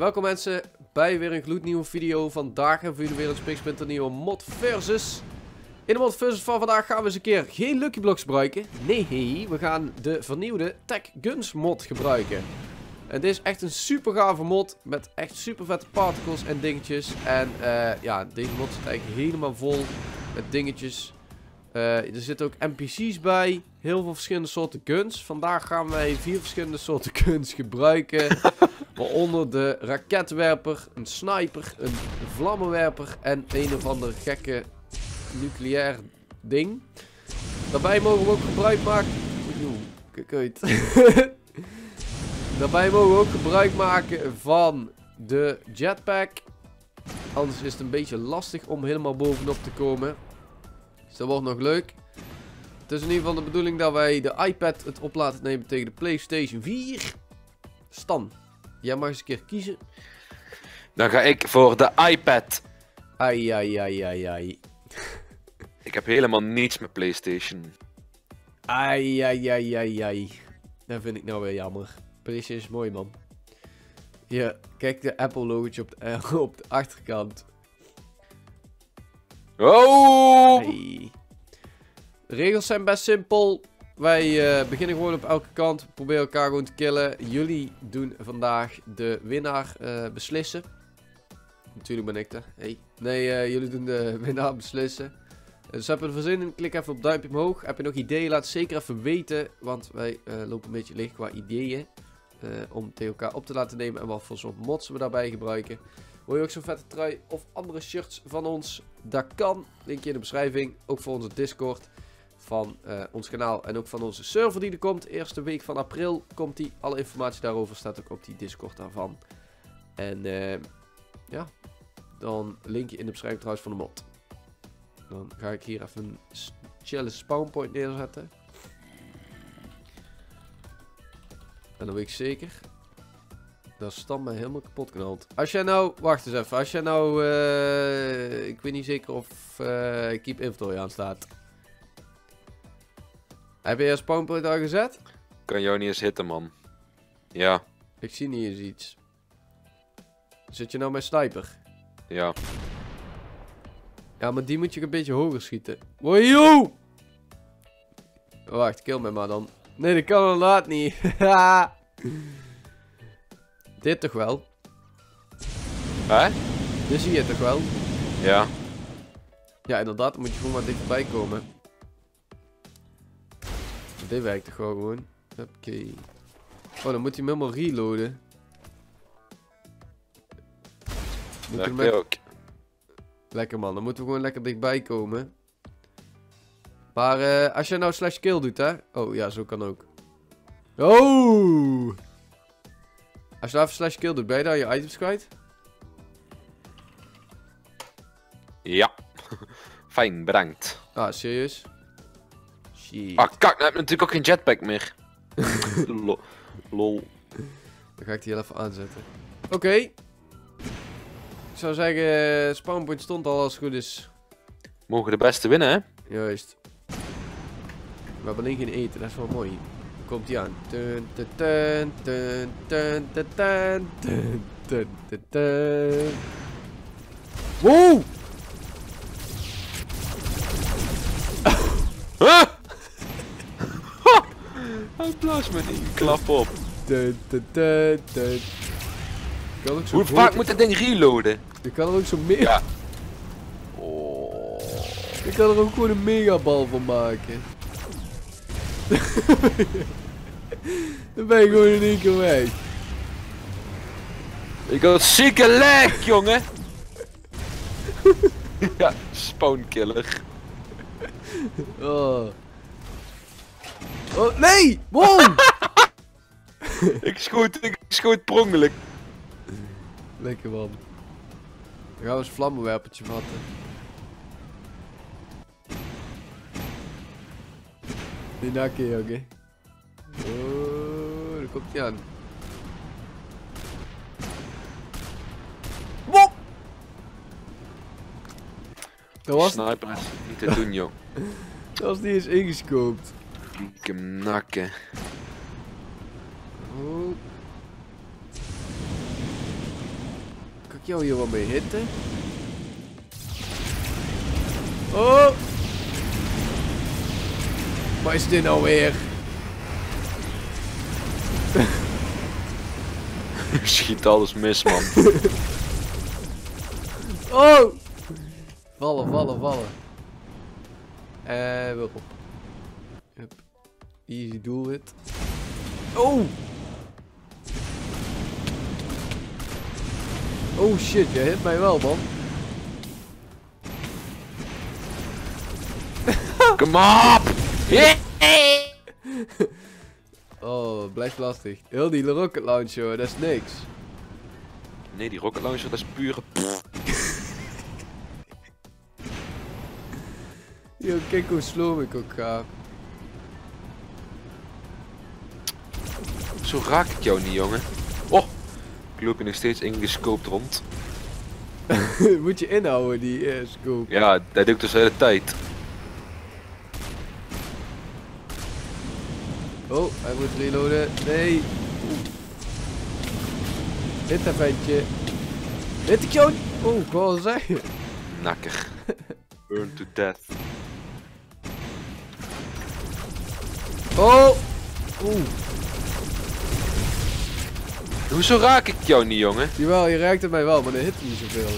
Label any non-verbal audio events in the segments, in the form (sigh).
Welkom mensen bij weer een gloednieuwe video. Vandaag hebben we jullie weer een Spiksplinter mod versus. In de mod versus van vandaag gaan we eens een keer geen Lucky Blocks gebruiken. Nee, we gaan de vernieuwde Tech Guns mod gebruiken. En dit is echt een super gave mod met echt super vette particles en dingetjes. En uh, ja, deze mod zit eigenlijk helemaal vol met dingetjes. Uh, er zitten ook NPC's bij. Heel veel verschillende soorten guns. Vandaag gaan wij vier verschillende soorten (laughs) guns gebruiken. Waaronder de raketwerper, een sniper, een vlammenwerper en een of ander gekke nucleair ding. Daarbij mogen we ook gebruik maken... Oeh. (laughs) Daarbij mogen we ook gebruik maken van de jetpack. Anders is het een beetje lastig om helemaal bovenop te komen. Dus dat wordt nog leuk. Het is in ieder geval de bedoeling dat wij de iPad het op laten nemen tegen de PlayStation 4. Stan, jij mag eens een keer kiezen. Dan ga ik voor de iPad. Ai, ai, ai, ai, ai. (laughs) ik heb helemaal niets met PlayStation. Ai, ai, ai, ai, ai. Dat vind ik nou weer jammer. PlayStation is mooi, man. Hier, kijk de Apple logotje op de, (laughs) op de achterkant. Oh! Hey. Regels zijn best simpel. Wij uh, beginnen gewoon op elke kant. Proberen elkaar gewoon te killen. Jullie doen vandaag de winnaar uh, beslissen. Natuurlijk ben ik er. Hey. Nee, uh, jullie doen de (laughs) winnaar beslissen. Dus heb je er zin in? Klik even op duimpje omhoog. Heb je nog ideeën? Laat zeker even weten. Want wij lopen een beetje leeg qua ideeën. om tegen elkaar op te laten nemen. En wat voor soort mods we daarbij gebruiken. Wil je ook zo'n vette trui of andere shirts van ons? Dat kan. Linkje in de beschrijving. Ook voor onze Discord van uh, ons kanaal en ook van onze server die er komt. Eerste week van april komt die. Alle informatie daarover staat ook op die Discord daarvan. En uh, ja, dan linkje in de beschrijving trouwens van de mod. Dan ga ik hier even een chille spawnpoint neerzetten. En dan weet ik zeker dat Stam me helemaal kapot knalt. Als jij nou, wacht eens even. Als jij nou, uh, ik weet niet zeker of uh, Keep Inventory aan staat. Heb je je spawnpoint al gezet? Kan jou niet eens hitten, man. Ja. Ik zie niet eens iets. Zit je nou met sniper? Ja. Ja, maar die moet je een beetje hoger schieten. Wojo! Wacht, kill me maar dan. Nee, dat kan inderdaad niet. (laughs) Dit toch wel? Hè? Dit zie je toch wel? Ja. Ja, inderdaad. Dan moet je gewoon maar dichterbij komen. Dit werkt toch gewoon? Oké. Oh, dan moet hij hem helemaal reloaden. Moet met... ook. Lekker man, dan moeten we gewoon lekker dichtbij komen. Maar uh, als je nou slash kill doet, hè? Oh ja, zo kan ook. Oh! Als je nou even slash kill doet, ben je daar je items kwijt? Ja. (laughs) Fijn, bedankt. Ah, serieus? Shit. Ah, kak, dan heb je natuurlijk ook geen jetpack meer. (laughs) Lol. Dan ga ik die heel even aanzetten. Oké. Ik zou zeggen, spawnpoint stond al als het goed is. Mogen de beste winnen, hè? Juist. We hebben alleen geen eten, dat is wel mooi komt hij aan. Dun, dun, dun, dun, dun, dun, dun, dun, dun, dun. Wow! Hij blaast me die klap op. Hoe vaak moet dat ding reloaden? Je kan er ook zo meer... Ja. Oh. Je kan er ook gewoon een megabal van maken. (laughs) Dan ben je gewoon in één keer weg. Ik had zieke leg, jongen. (laughs) ja, spawnkiller. Oh. Oh, nee! Wow! (laughs) ik schoot, ik schoot prongelijk. Lekker man. Dan gaan we eens een vlammenwerpertje vatten. Die oké. Okay. Oh, daar komt hij aan. Wop! Dat was... Sniper is niet te doen, joh. Als die is ingescoopt. Ik hem nakken. Oh. jou hier wel mee hitten? Oh! Wat is dit nou weer? (laughs) Schiet alles mis, man. Oh! Vallen, vallen, vallen. Eh, weer op. Easy doelwit. Oh! Oh shit, jij hit mij wel, man. Kom op! Yeah! Oh, blijft lastig. Heel die rocket launcher, dat is niks. Nee, die rocket launcher, dat is pure... (laughs) Yo, kijk hoe slow ik ook ga. Zo raak ik jou niet, jongen. Oh! Ik loop nog steeds ingescoopt rond. (laughs) Moet je inhouden, die uh, scoop. Ja, dat doe ik dus de hele tijd. Oh, hij moet reloaden. Nee. Dit een ventje. Hit ik jou niet? Oh, ik zeggen. Nakker. (laughs) Burn to death. Oh! Oeh. Hoezo raak ik jou niet, jongen? Jawel, je raakte mij wel, maar dat hit niet zoveel.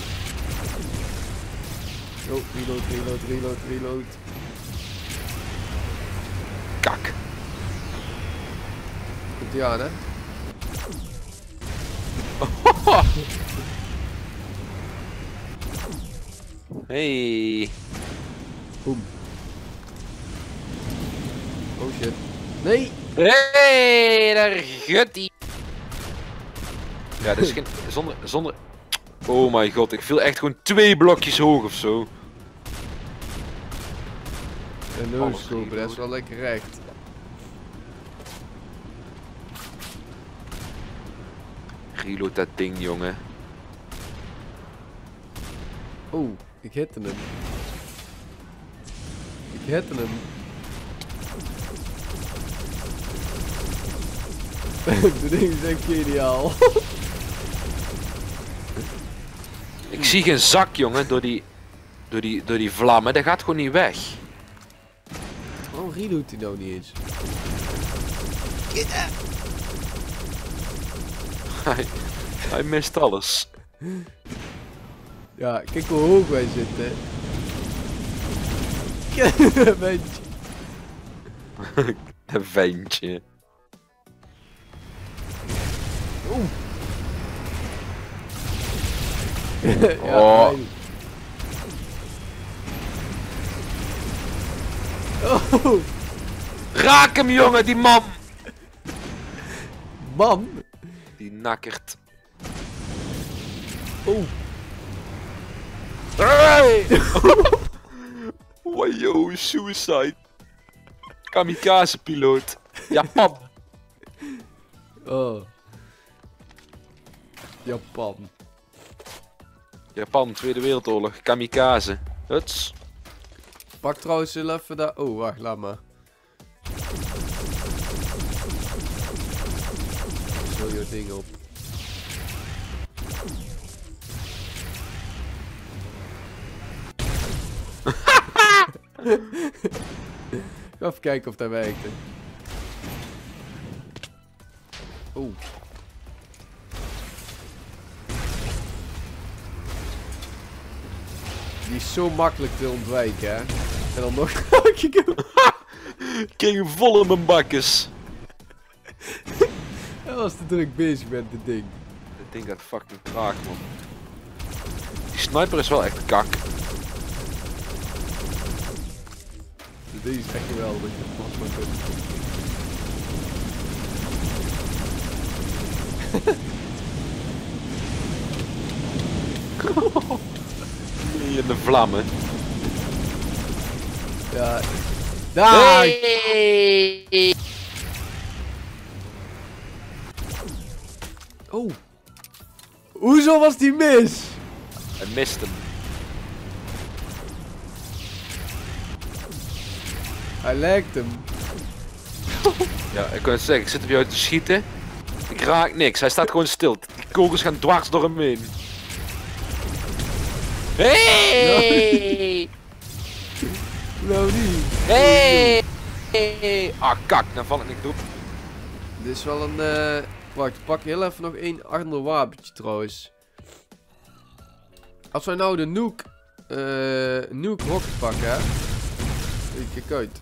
Oh, reload, reload, reload, reload. Kak. Komt ie aan, hè? (laughs) Hey. Boom. Oh shit. Nee! Hey, daar gaat ie. Ja, dat is geen... Zonder... Zonder... Oh my god, ik viel echt gewoon twee blokjes hoog of zo. Een no-scope, dat is wel lekker recht. Reload dat ding, jongen. Oh, ik hitte hem. Ik hitte hem. (laughs) Dit ding is echt geniaal. (laughs) Ik zie geen zak, jongen, door die... Door die, door die vlammen. Dat gaat gewoon niet weg. Waarom reloadt hij nou niet eens? (laughs) Hij, hij mist alles. Ja, kijk hoe hoog wij zitten. Ventje. (laughs) Een ventje. (laughs) (laughs) ja, Oh. Oh, Raak hem, jongen, die man! man. Die nakkert. Oh, Hey! (laughs) Wajo, suicide. Kamikaze piloot. Japan. oh. Japan. Japan, Tweede Wereldoorlog. Kamikaze. Huts. Pak trouwens heel even daar. Oh, wacht, laat maar. Zo je ding op. (laughs) Even kijken of dat werkte. Oeh. Die is zo makkelijk te ontwijken, hè. En dan nog ik hem. Ging vol in mijn bakkes. (laughs) Hij was te druk bezig met dit ding. Dat ding gaat fucking traag, man. Die sniper is wel echt kak. Dit ding is echt geweldig. Dat was maar In de vlammen. Ja. Daar! Oh. Hoezo was die mis? Hij mist hem. Hij lijkt hem. (laughs) Ja, ik kan het zeggen, ik zit op jou te schieten. Ik raak niks, hij staat gewoon stil. Die kogels gaan dwars door hem heen. Hey! Niet. Hey! Ah, kak, dan val ik niet op. Dit is wel een... eh, Wacht, ik pak heel even nog één ander wapentje trouwens. Als wij nou de Nuke... eh Nuke Rocket pakken, hè. Kijk uit.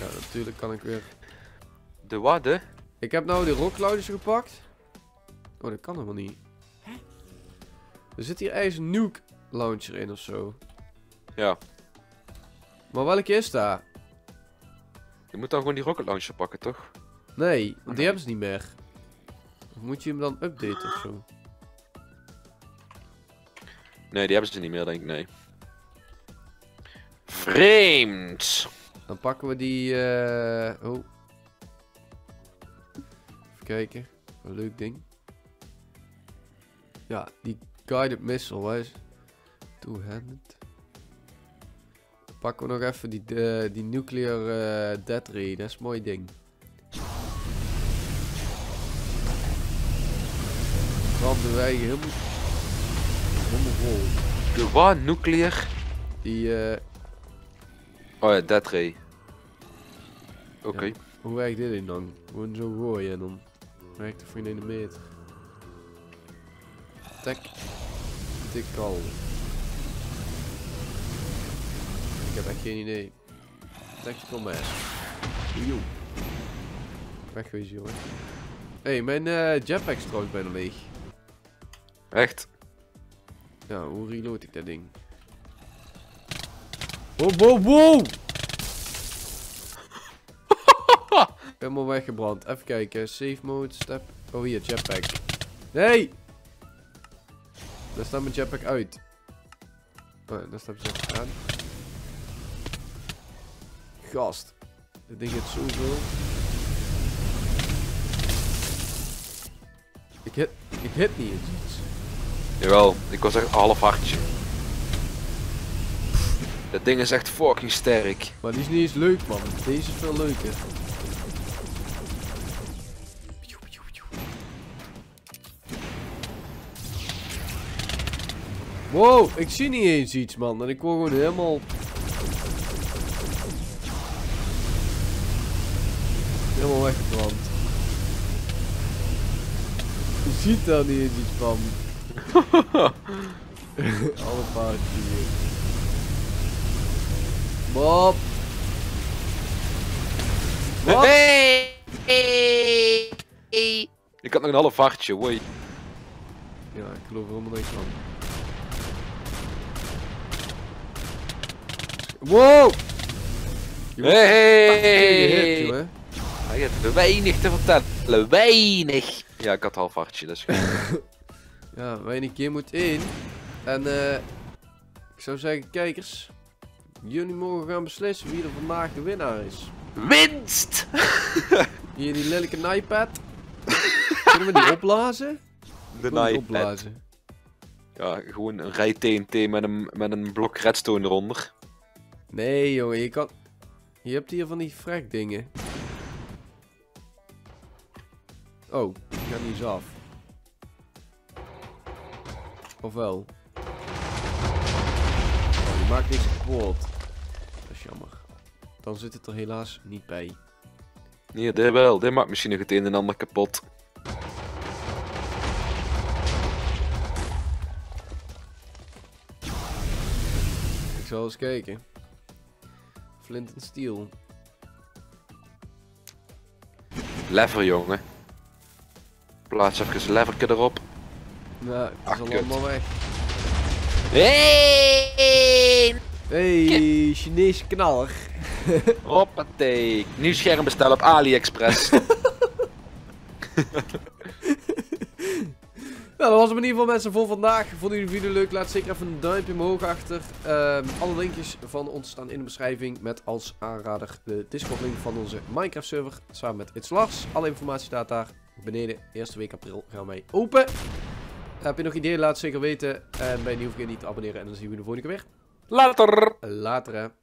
Ja, natuurlijk kan ik weer... De wat, hè? Ik heb nou de rock launcher gepakt. Oh, dat kan helemaal niet. Er zit hier ergens een nuke launcher in of zo. Ja. Maar welke is dat? Je moet dan gewoon die rocket launcher pakken, toch? Nee, want die hebben ze niet meer. Of moet je hem dan updaten of zo? Nee, die hebben ze niet meer, denk ik, nee. Vreemd! Dan pakken we die... eh Oh. Even kijken. Een leuk ding. Ja, die guided missile. Waar is... Two-handed. Pakken we nog even die, die nuclear death ray. Dat is een mooi ding. Branden wij helemaal... Helemaal vol. De wat? Nuclear? Die... eh Oh ja, Dead Ray. Oké. Ja. Hoe werkt dit in dan? Gewoon zo gooien en dan werkt het voor je in de meter. Tek. Dik al. Ik heb echt geen idee. Tactical. Joe. Wegwezen jongen. Hé, hey, mijn eh jetpack is trouwens bijna leeg. Echt? Ja, hoe reload ik dat ding? Wow, wow, wow! Helemaal weggebrand. Even kijken. Save mode, step. Oh, hier, jetpack. Nee! Daar staat mijn jetpack uit. Oh, daar staat mijn jetpack aan. Gast. Dit ding heeft zoveel. Ik hit, ik hit niet eens iets. Jawel, ik was echt half hartje. Dat ding is echt fucking sterk. Maar die is niet eens leuk, man. Deze is veel leuker. Wow, ik zie niet eens iets, man. En ik word gewoon helemaal... Helemaal weggebrand. Je ziet daar niet eens iets van. (laughs) Alle paardjes hier. Bob! Wat? Hey! Ik had nog een half hartje, woi. Ja, ik geloof er helemaal niks van. Wow! Wordt Hey! gehit, jongen. Hij heeft weinig te vertellen, weinig. Ja, ik had half hartje, dat is goed. (laughs) Ja, weinig keer moet in. En eh, ik zou zeggen, kijkers. Jullie mogen gaan beslissen wie er vandaag de winnaar is. Winst! (laughs) Hier die lelijke iPad. Kunnen we die opblazen? De iPad. opblazen. Ja, gewoon een rij TNT met een, met een blok redstone eronder. Nee, jongen, je kan... Je hebt hier van die frek dingen. Oh, die gaat niet eens af. Of wel? Oh, die maakt niks kapot. Dat is jammer. Dan zit het er helaas niet bij. Nee, dit wel. Dit maakt misschien nog het een en ander kapot. Ik zal eens kijken. Flint en steel. Lever, jongen. Plaats even een leverke erop. Nou, het Ach, is al kut. allemaal weg. Hey! Hey, Chinese knaller. Hoppatee. Nieuw scherm bestellen op AliExpress. (laughs) Nou, dat was hem in ieder geval mensen voor vandaag. Vonden jullie de video leuk? Laat zeker even een duimpje omhoog achter. Ehm, alle linkjes van ons staan in de beschrijving. Met als aanrader de Discord link van onze Minecraft server. Samen met It's Lars. Alle informatie staat daar beneden. Eerste week april gaan wij open. Heb je nog ideeën? Laat het zeker weten. En bij nieuw vergeet niet te abonneren. En dan zien we de volgende keer weer. Later! Later hè.